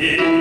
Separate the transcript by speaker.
Speaker 1: Yeah.